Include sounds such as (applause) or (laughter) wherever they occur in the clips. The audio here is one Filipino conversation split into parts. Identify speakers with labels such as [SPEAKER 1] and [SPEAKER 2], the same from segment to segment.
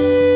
[SPEAKER 1] you.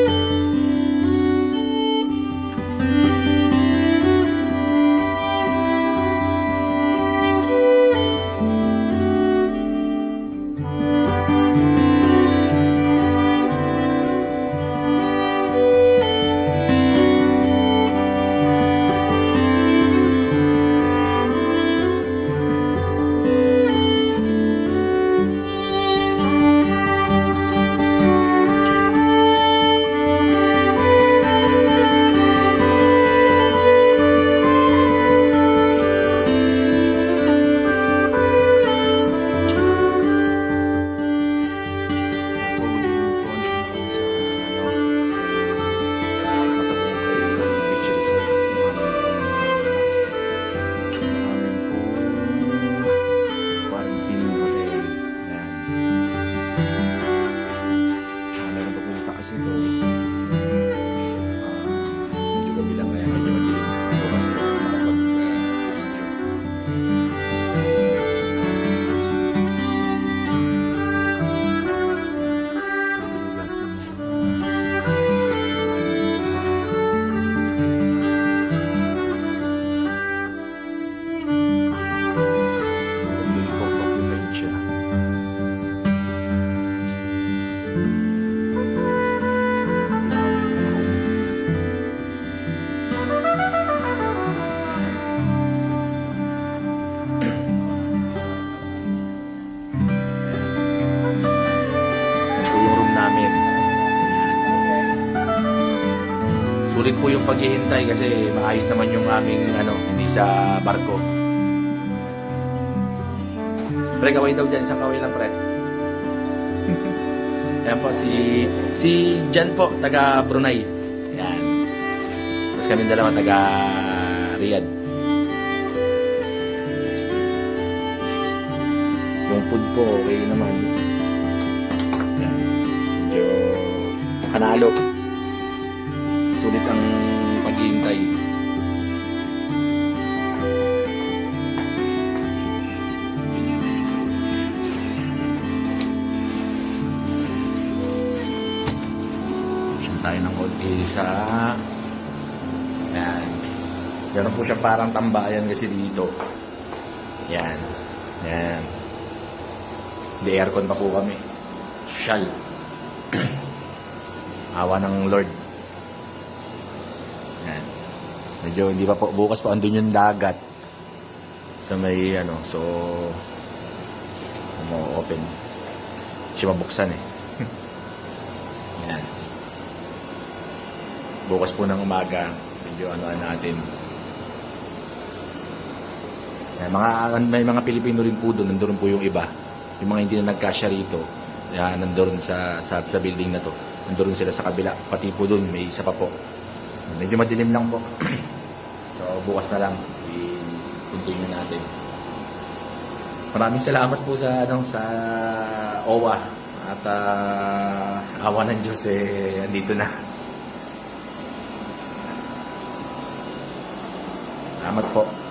[SPEAKER 1] Sulit po yung paghihintay kasi maayos naman yung aming ano, hindi sa barko. Pre, kaway daw dyan. Isang kaway lang, pre. (laughs) Ayan po, si, si Jan po, taga Brunei. Ayan. Tapos kami dalawa, taga Riyadh. Yung food po, okay naman. Ayan. Medyo kanalo. Sulit ang paghihintay. Tayo ng konti sa... Yan. Meron po siya parang tambayan kasi dito. Yan. Yan. Hindi aircon pa po kami. Shal. (clears throat) Awa ng Lord. Yan. Medyo hindi pa po, bukas pa andun yung dagat. Sa may ano, so mo open. Siya mabuksan eh. (laughs) Yan. Bukas po ng umaga, medyo ano natin. Yan, mga, may mga Pilipino rin po doon, nandoon po yung iba. Yung mga hindi na nagkasya rito, yan, nandoon sa, sa, sa building na to. Nandoon sila sa kabila, pati po doon, may isa pa po. Medyo madilim lang po. (clears throat) so, bukas na lang, i-continue natin. Maraming salamat po sa ano sa OWA at uh, awa ng Diyos eh andito na. Salamat po.